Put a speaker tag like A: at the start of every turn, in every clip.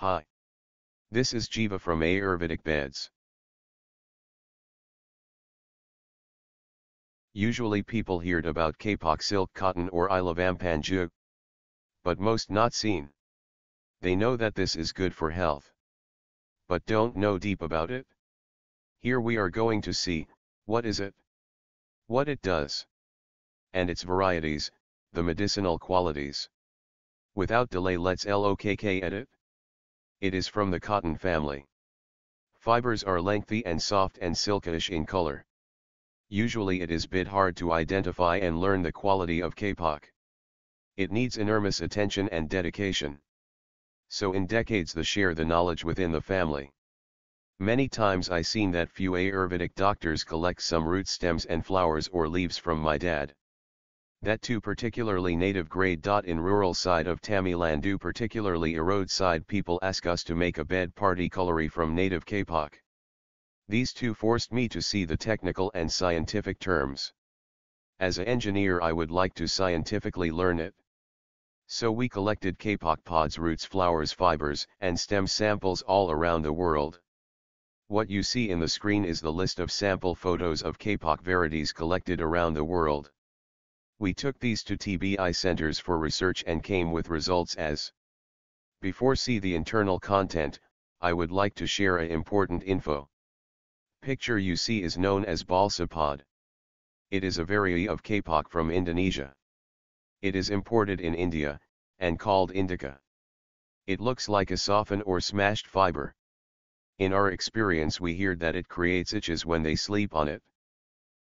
A: Hi. This is Jiva from Ayurvedic Beds. Usually people heard about Kapok silk cotton or Ilavampanju. But most not seen. They know that this is good for health. But don't know deep about it. Here we are going to see, what is it? What it does. And its varieties, the medicinal qualities. Without delay let's LOKK edit. It is from the cotton family. Fibers are lengthy and soft and silkish in color. Usually it is bit hard to identify and learn the quality of kapok. It needs enormous attention and dedication. So in decades the share the knowledge within the family. Many times I seen that few Ayurvedic doctors collect some root stems and flowers or leaves from my dad. That too particularly native grade. Dot in rural side of Tamil Nadu particularly a roadside people ask us to make a bed party colory from native kapok. These two forced me to see the technical and scientific terms. As an engineer I would like to scientifically learn it. So we collected kapok pods roots flowers fibers and stem samples all around the world. What you see in the screen is the list of sample photos of kapok varieties collected around the world. We took these to TBI centers for research and came with results as. Before see the internal content, I would like to share a important info. Picture you see is known as balsa pod. It is a variety of kapok from Indonesia. It is imported in India, and called indica. It looks like a softened or smashed fiber. In our experience we hear that it creates itches when they sleep on it.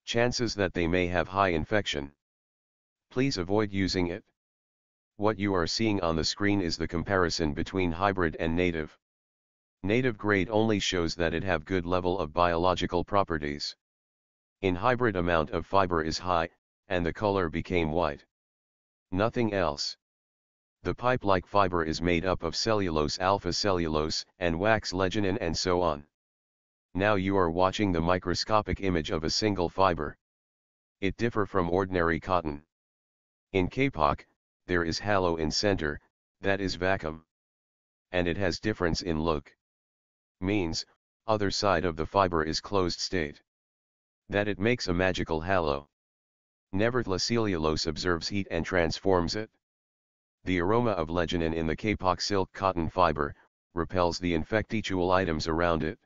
A: Chances that they may have high infection. Please avoid using it. What you are seeing on the screen is the comparison between hybrid and native. Native grade only shows that it have good level of biological properties. In hybrid amount of fiber is high, and the color became white. Nothing else. The pipe-like fiber is made up of cellulose alpha cellulose and wax lignin and so on. Now you are watching the microscopic image of a single fiber. It differ from ordinary cotton. In kapok, there is halo in center, that is vacuum. And it has difference in look means, other side of the fiber is closed state. That it makes a magical halo. Nevertheless cellulose observes heat and transforms it. The aroma of lignin in the kapok silk cotton fiber, repels the infectious items around it.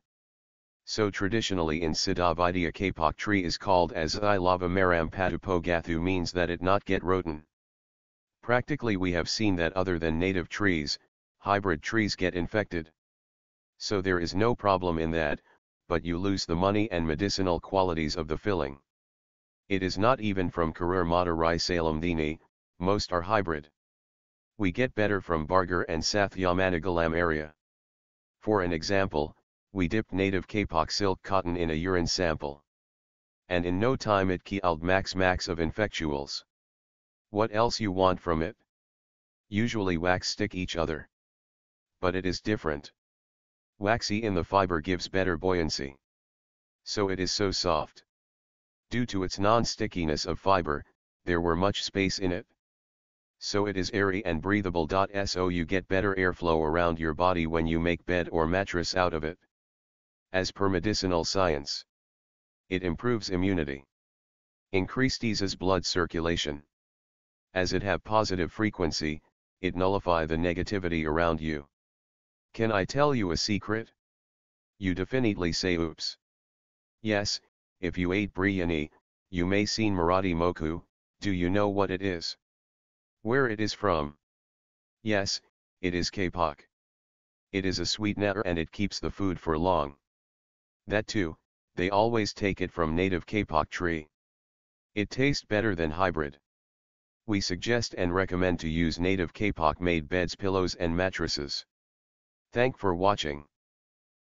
A: So traditionally in Siddhavidya kapok tree is called as Ilava maram patupogathu means that it not get rotten. Practically we have seen that other than native trees, hybrid trees get infected. So there is no problem in that, but you lose the money and medicinal qualities of the filling. It is not even from Karur Madurai Salem Dini, most are hybrid. We get better from Bargur and Sathyamangalam area. For an example, we dipped native kapok silk cotton in a urine sample. And in no time it killed max max of infectuals. What else you want from it? Usually wax stick each other. But it is different. Waxy in the fiber gives better buoyancy. So it is so soft. Due to its non-stickiness of fiber, there were much space in it. So it is airy and breathable. So you get better airflow around your body when you make bed or mattress out of it. As per medicinal science. It improves immunity. Increases blood circulation. As it have positive frequency, it nullify the negativity around you. Can I tell you a secret? You definitely say oops. Yes, if you ate biryani, you may seen Marathi moku, do you know what it is? Where it is from? Yes, it is kapok. It is a sweetener and it keeps the food for long. That too, they always take it from native kapok tree. It tastes better than hybrid. We suggest and recommend to use native kapok made beds pillows and mattresses. Thank for watching.